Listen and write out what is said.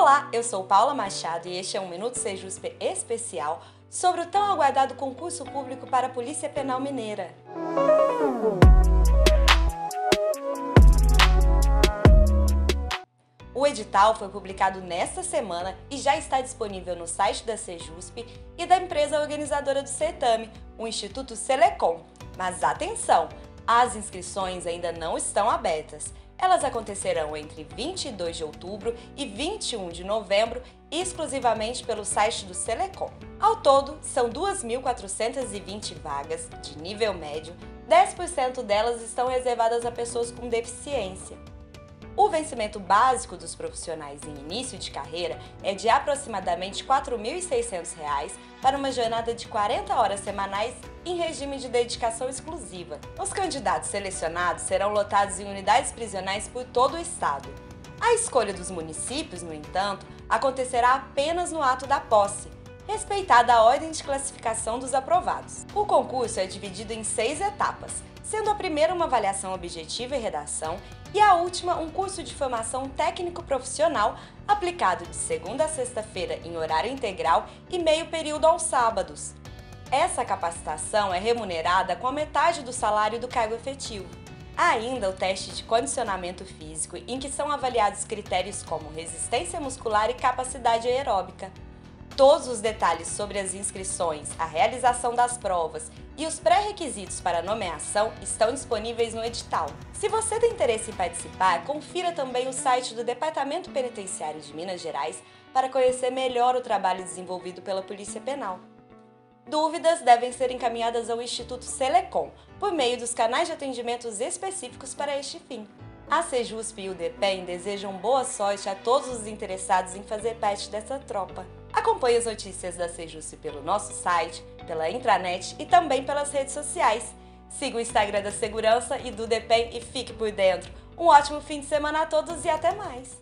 Olá, eu sou Paula Machado e este é um Minuto Sejuspe especial sobre o tão aguardado concurso público para a Polícia Penal Mineira. O edital foi publicado nesta semana e já está disponível no site da Sejusp e da empresa organizadora do certame, o Instituto Selecom. Mas atenção, as inscrições ainda não estão abertas. Elas acontecerão entre 22 de outubro e 21 de novembro, exclusivamente pelo site do Selecom. Ao todo, são 2.420 vagas de nível médio, 10% delas estão reservadas a pessoas com deficiência. O vencimento básico dos profissionais em início de carreira é de aproximadamente R$ 4.600 para uma jornada de 40 horas semanais em regime de dedicação exclusiva. Os candidatos selecionados serão lotados em unidades prisionais por todo o estado. A escolha dos municípios, no entanto, acontecerá apenas no ato da posse, respeitada a ordem de classificação dos aprovados. O concurso é dividido em seis etapas, sendo a primeira uma avaliação objetiva e redação e a última um curso de formação técnico-profissional aplicado de segunda a sexta-feira em horário integral e meio período aos sábados. Essa capacitação é remunerada com a metade do salário do cargo efetivo. Há ainda o teste de condicionamento físico, em que são avaliados critérios como resistência muscular e capacidade aeróbica. Todos os detalhes sobre as inscrições, a realização das provas e os pré-requisitos para nomeação estão disponíveis no edital. Se você tem interesse em participar, confira também o site do Departamento Penitenciário de Minas Gerais para conhecer melhor o trabalho desenvolvido pela Polícia Penal. Dúvidas devem ser encaminhadas ao Instituto Selecom por meio dos canais de atendimentos específicos para este fim. A Sejusp e o DEPEN desejam boa sorte a todos os interessados em fazer parte dessa tropa. Acompanhe as notícias da Sejusp pelo nosso site, pela intranet e também pelas redes sociais. Siga o Instagram da Segurança e do DEPEN e fique por dentro. Um ótimo fim de semana a todos e até mais!